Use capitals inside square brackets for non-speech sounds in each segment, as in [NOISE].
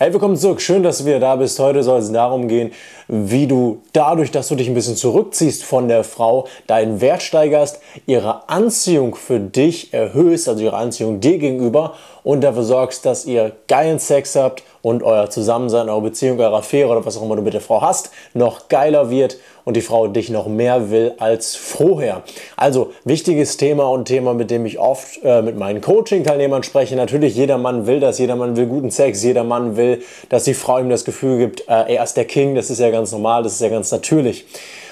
Hey, willkommen zurück. Schön, dass du wieder da bist. Heute soll es darum gehen, wie du dadurch, dass du dich ein bisschen zurückziehst von der Frau, deinen Wert steigerst, ihre Anziehung für dich erhöhst, also ihre Anziehung dir gegenüber und dafür sorgst, dass ihr geilen Sex habt und euer Zusammensein, eure Beziehung, eure Affäre oder was auch immer du mit der Frau hast, noch geiler wird und die Frau dich noch mehr will als vorher. Also wichtiges Thema und Thema, mit dem ich oft äh, mit meinen Coaching-Teilnehmern spreche. Natürlich, jeder Mann will das, jeder Mann will guten Sex, jeder Mann will, dass die Frau ihm das Gefühl gibt, äh, er ist der King, das ist ja ganz normal, das ist ja ganz natürlich.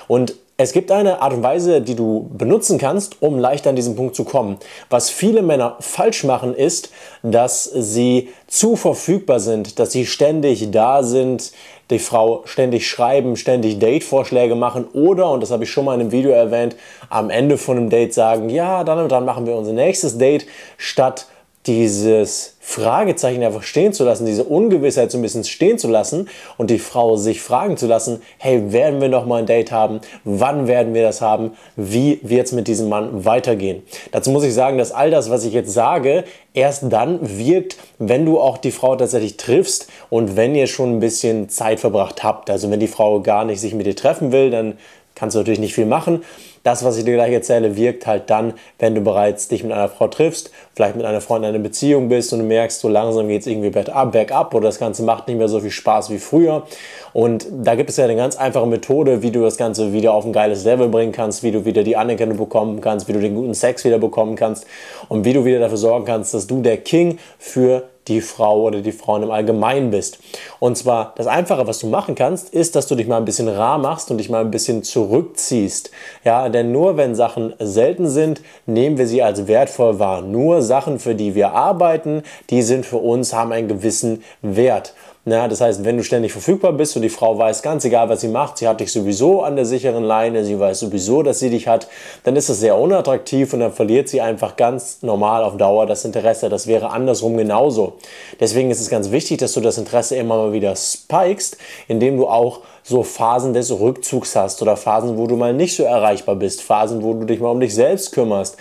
Und es gibt eine Art und Weise, die du benutzen kannst, um leicht an diesen Punkt zu kommen. Was viele Männer falsch machen, ist, dass sie zu verfügbar sind, dass sie ständig da sind, die Frau ständig schreiben, ständig Date-Vorschläge machen oder, und das habe ich schon mal in einem Video erwähnt, am Ende von einem Date sagen, ja, dann dann machen wir unser nächstes Date, statt dieses Fragezeichen einfach stehen zu lassen, diese Ungewissheit so ein bisschen stehen zu lassen und die Frau sich fragen zu lassen, hey, werden wir noch mal ein Date haben? Wann werden wir das haben? Wie wird es mit diesem Mann weitergehen? Dazu muss ich sagen, dass all das, was ich jetzt sage, erst dann wirkt, wenn du auch die Frau tatsächlich triffst und wenn ihr schon ein bisschen Zeit verbracht habt. Also wenn die Frau gar nicht sich mit dir treffen will, dann kannst du natürlich nicht viel machen. Das, was ich dir gleich erzähle, wirkt halt dann, wenn du bereits dich mit einer Frau triffst, vielleicht mit einer Freundin in einer Beziehung bist und du merkst, so langsam geht es irgendwie bergab, bergab oder das Ganze macht nicht mehr so viel Spaß wie früher. Und da gibt es ja eine ganz einfache Methode, wie du das Ganze wieder auf ein geiles Level bringen kannst, wie du wieder die Anerkennung bekommen kannst, wie du den guten Sex wieder bekommen kannst und wie du wieder dafür sorgen kannst, dass du der King für die Frau oder die Frauen im Allgemeinen bist. Und zwar das Einfache, was du machen kannst, ist, dass du dich mal ein bisschen rar machst und dich mal ein bisschen zurückziehst. Ja, denn nur wenn Sachen selten sind, nehmen wir sie als wertvoll wahr. Nur Sachen, für die wir arbeiten, die sind für uns, haben einen gewissen Wert. Ja, das heißt, wenn du ständig verfügbar bist und die Frau weiß, ganz egal, was sie macht, sie hat dich sowieso an der sicheren Leine, sie weiß sowieso, dass sie dich hat, dann ist das sehr unattraktiv und dann verliert sie einfach ganz normal auf Dauer das Interesse. Das wäre andersrum genauso. Deswegen ist es ganz wichtig, dass du das Interesse immer mal wieder spikest, indem du auch so Phasen des Rückzugs hast oder Phasen, wo du mal nicht so erreichbar bist, Phasen, wo du dich mal um dich selbst kümmerst,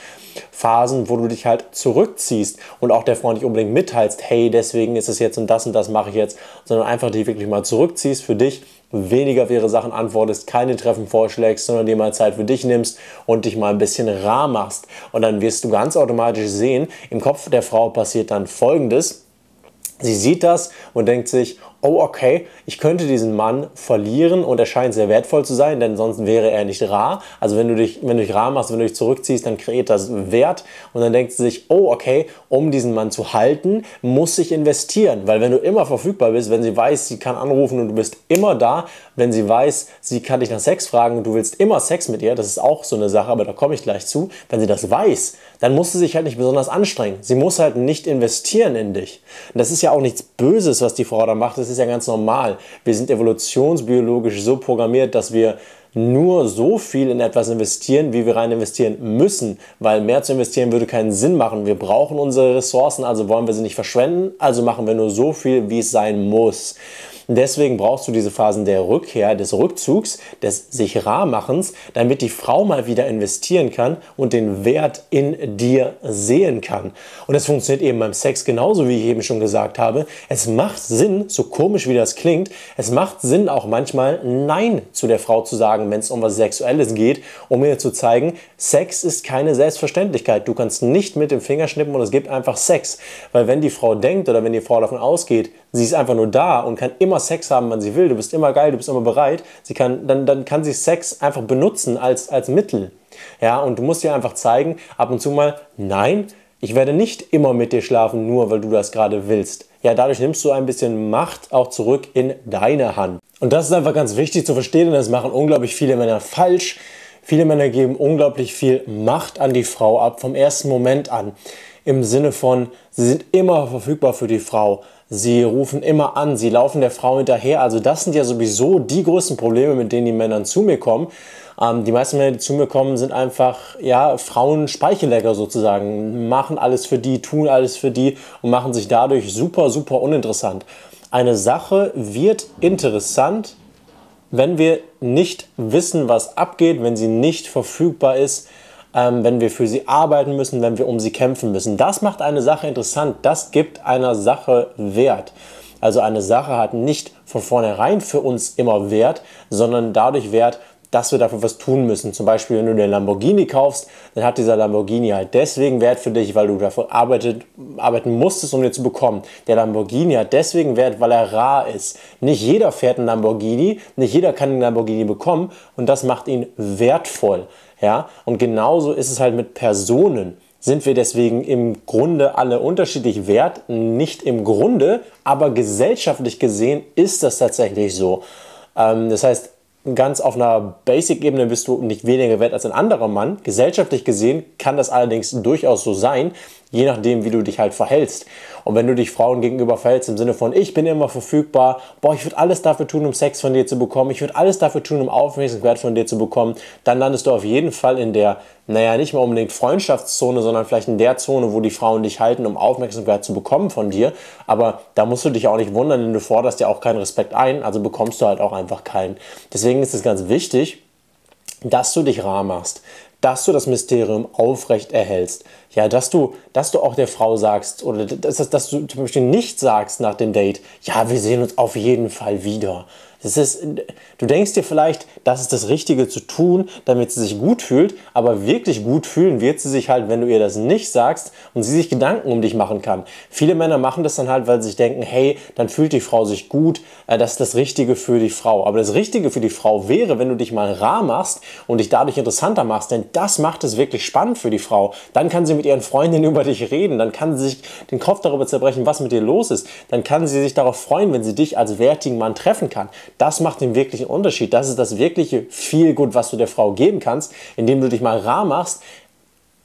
Phasen, wo du dich halt zurückziehst und auch der Freund nicht unbedingt mitteilst, hey, deswegen ist es jetzt und das und das mache ich jetzt, sondern einfach dich wirklich mal zurückziehst für dich, weniger wäre Sachen antwortest, keine Treffen vorschlägst, sondern dir mal Zeit für dich nimmst und dich mal ein bisschen rar machst. Und dann wirst du ganz automatisch sehen, im Kopf der Frau passiert dann Folgendes. Sie sieht das und denkt sich, oh okay, ich könnte diesen Mann verlieren und er scheint sehr wertvoll zu sein, denn sonst wäre er nicht rar. Also wenn du dich, wenn du dich rar machst, wenn du dich zurückziehst, dann kreiert das Wert und dann denkt sie sich, oh okay, um diesen Mann zu halten, muss ich investieren, weil wenn du immer verfügbar bist, wenn sie weiß, sie kann anrufen und du bist immer da, wenn sie weiß, sie kann dich nach Sex fragen und du willst immer Sex mit ihr, das ist auch so eine Sache, aber da komme ich gleich zu, wenn sie das weiß, dann muss sie sich halt nicht besonders anstrengen. Sie muss halt nicht investieren in dich. Und das ist ja auch nichts Böses, was die Frau da macht, das ist ja ganz normal. Wir sind evolutionsbiologisch so programmiert, dass wir nur so viel in etwas investieren, wie wir rein investieren müssen, weil mehr zu investieren würde keinen Sinn machen. Wir brauchen unsere Ressourcen, also wollen wir sie nicht verschwenden, also machen wir nur so viel, wie es sein muss. Deswegen brauchst du diese Phasen der Rückkehr, des Rückzugs, des sich Rahmachens, damit die Frau mal wieder investieren kann und den Wert in dir sehen kann. Und das funktioniert eben beim Sex genauso, wie ich eben schon gesagt habe. Es macht Sinn, so komisch wie das klingt, es macht Sinn auch manchmal Nein zu der Frau zu sagen, wenn es um was Sexuelles geht, um ihr zu zeigen, Sex ist keine Selbstverständlichkeit. Du kannst nicht mit dem Finger schnippen und es gibt einfach Sex. Weil wenn die Frau denkt oder wenn die Frau davon ausgeht, sie ist einfach nur da und kann immer Sex haben, wann sie will, du bist immer geil, du bist immer bereit, sie kann, dann, dann kann sie Sex einfach benutzen als, als Mittel. Ja, und du musst ihr einfach zeigen, ab und zu mal, nein, ich werde nicht immer mit dir schlafen, nur weil du das gerade willst. Ja, dadurch nimmst du ein bisschen Macht auch zurück in deine Hand. Und das ist einfach ganz wichtig zu verstehen und das machen unglaublich viele Männer falsch. Viele Männer geben unglaublich viel Macht an die Frau ab vom ersten Moment an. Im Sinne von, sie sind immer verfügbar für die Frau. Sie rufen immer an, sie laufen der Frau hinterher. Also das sind ja sowieso die größten Probleme, mit denen die Männer zu mir kommen. Ähm, die meisten Männer, die zu mir kommen, sind einfach ja Frauen Speichellecker sozusagen, machen alles für die, tun alles für die und machen sich dadurch super, super uninteressant. Eine Sache wird interessant, wenn wir nicht wissen, was abgeht, wenn sie nicht verfügbar ist, ähm, wenn wir für sie arbeiten müssen, wenn wir um sie kämpfen müssen. Das macht eine Sache interessant, das gibt einer Sache Wert. Also eine Sache hat nicht von vornherein für uns immer Wert, sondern dadurch Wert, dass wir dafür was tun müssen. Zum Beispiel, wenn du den Lamborghini kaufst, dann hat dieser Lamborghini halt deswegen Wert für dich, weil du dafür arbeitet, arbeiten musstest, um ihn zu bekommen. Der Lamborghini hat deswegen Wert, weil er rar ist. Nicht jeder fährt einen Lamborghini, nicht jeder kann einen Lamborghini bekommen und das macht ihn wertvoll. Ja? Und genauso ist es halt mit Personen sind wir deswegen im Grunde alle unterschiedlich wert. Nicht im Grunde, aber gesellschaftlich gesehen ist das tatsächlich so. Ähm, das heißt, ganz auf einer Basic-Ebene bist du nicht weniger wert als ein anderer Mann. Gesellschaftlich gesehen kann das allerdings durchaus so sein, je nachdem, wie du dich halt verhältst. Und wenn du dich Frauen gegenüber verhältst im Sinne von, ich bin immer verfügbar, boah, ich würde alles dafür tun, um Sex von dir zu bekommen, ich würde alles dafür tun, um Aufmerksamkeit von dir zu bekommen, dann landest du auf jeden Fall in der, naja, nicht mal unbedingt Freundschaftszone, sondern vielleicht in der Zone, wo die Frauen dich halten, um Aufmerksamkeit zu bekommen von dir. Aber da musst du dich auch nicht wundern, denn du forderst ja auch keinen Respekt ein, also bekommst du halt auch einfach keinen. Deswegen ist es ganz wichtig, dass du dich rar machst, dass du das Mysterium aufrecht erhältst. Ja, dass du, dass du auch der Frau sagst oder dass, dass du zum Beispiel nicht sagst nach dem Date, ja, wir sehen uns auf jeden Fall wieder. Das ist, du denkst dir vielleicht, das ist das Richtige zu tun, damit sie sich gut fühlt, aber wirklich gut fühlen wird sie sich halt, wenn du ihr das nicht sagst und sie sich Gedanken um dich machen kann. Viele Männer machen das dann halt, weil sie sich denken, hey, dann fühlt die Frau sich gut, äh, das ist das Richtige für die Frau. Aber das Richtige für die Frau wäre, wenn du dich mal rar machst und dich dadurch interessanter machst, denn das macht es wirklich spannend für die Frau. Dann kann sie mit ihren Freundinnen [LAUGHS] über dich reden, dann kann sie sich den Kopf darüber zerbrechen, was mit dir los ist. Dann kann sie sich darauf freuen, wenn sie dich als wertigen Mann treffen kann. Das macht den wirklichen Unterschied. Das ist das wirkliche viel gut, was du der Frau geben kannst, indem du dich mal rar machst.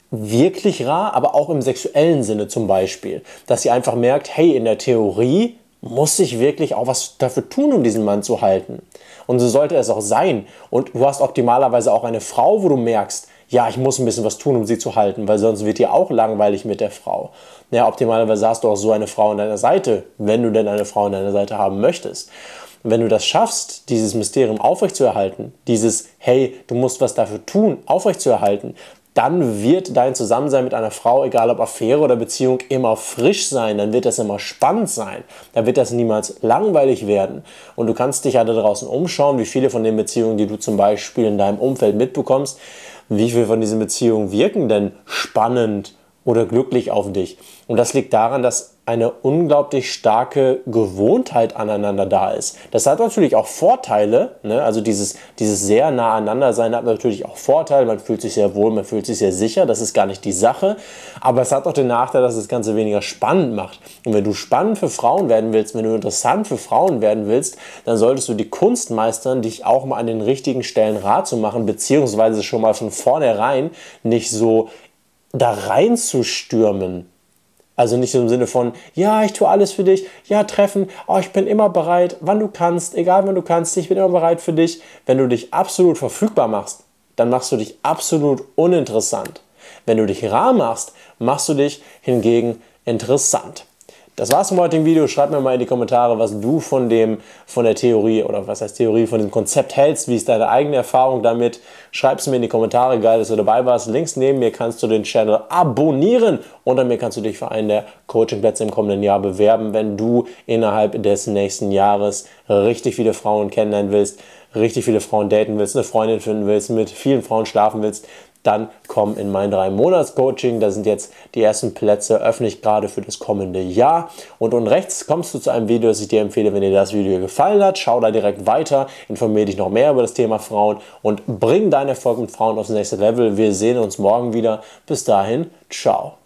Wirklich rar, aber auch im sexuellen Sinne zum Beispiel. Dass sie einfach merkt, hey, in der Theorie muss ich wirklich auch was dafür tun, um diesen Mann zu halten. Und so sollte es auch sein. Und du hast optimalerweise auch eine Frau, wo du merkst, ja, ich muss ein bisschen was tun, um sie zu halten, weil sonst wird dir auch langweilig mit der Frau. Ja, optimalerweise hast du auch so eine Frau an deiner Seite, wenn du denn eine Frau an deiner Seite haben möchtest. Und wenn du das schaffst, dieses Mysterium aufrechtzuerhalten, dieses Hey, du musst was dafür tun, aufrechtzuerhalten, dann wird dein Zusammensein mit einer Frau, egal ob Affäre oder Beziehung, immer frisch sein, dann wird das immer spannend sein, dann wird das niemals langweilig werden. Und du kannst dich ja da draußen umschauen, wie viele von den Beziehungen, die du zum Beispiel in deinem Umfeld mitbekommst, wie viele von diesen Beziehungen wirken denn spannend oder glücklich auf dich. Und das liegt daran, dass eine unglaublich starke Gewohntheit aneinander da ist. Das hat natürlich auch Vorteile, ne? also dieses, dieses sehr nah aneinander sein hat natürlich auch Vorteile, man fühlt sich sehr wohl, man fühlt sich sehr sicher, das ist gar nicht die Sache, aber es hat auch den Nachteil, dass das Ganze weniger spannend macht. Und wenn du spannend für Frauen werden willst, wenn du interessant für Frauen werden willst, dann solltest du die Kunst meistern, dich auch mal an den richtigen Stellen rat zu machen, beziehungsweise schon mal von vornherein nicht so da reinzustürmen. Also nicht im Sinne von, ja, ich tue alles für dich, ja, treffen, oh, ich bin immer bereit, wann du kannst, egal wann du kannst, ich bin immer bereit für dich. Wenn du dich absolut verfügbar machst, dann machst du dich absolut uninteressant. Wenn du dich rar machst, machst du dich hingegen interessant. Das war's vom heutigen Video. Schreib mir mal in die Kommentare, was du von dem, von der Theorie oder was heißt Theorie, von dem Konzept hältst. Wie ist deine eigene Erfahrung damit? Schreib es mir in die Kommentare. Geil, dass du dabei warst. Links neben mir kannst du den Channel abonnieren. Unter mir kannst du dich für einen der Coachingplätze im kommenden Jahr bewerben, wenn du innerhalb des nächsten Jahres richtig viele Frauen kennenlernen willst, richtig viele Frauen daten willst, eine Freundin finden willst, mit vielen Frauen schlafen willst, dann komm in mein drei Monats Coaching. Da sind jetzt die ersten Plätze öffentlich gerade für das kommende Jahr. Und unten rechts kommst du zu einem Video, das ich dir empfehle, wenn dir das Video gefallen hat. Schau da direkt weiter, informiere dich noch mehr über das Thema Frauen und bring deinen Erfolg mit Frauen aufs nächste Level. Wir sehen uns morgen wieder. Bis dahin, ciao.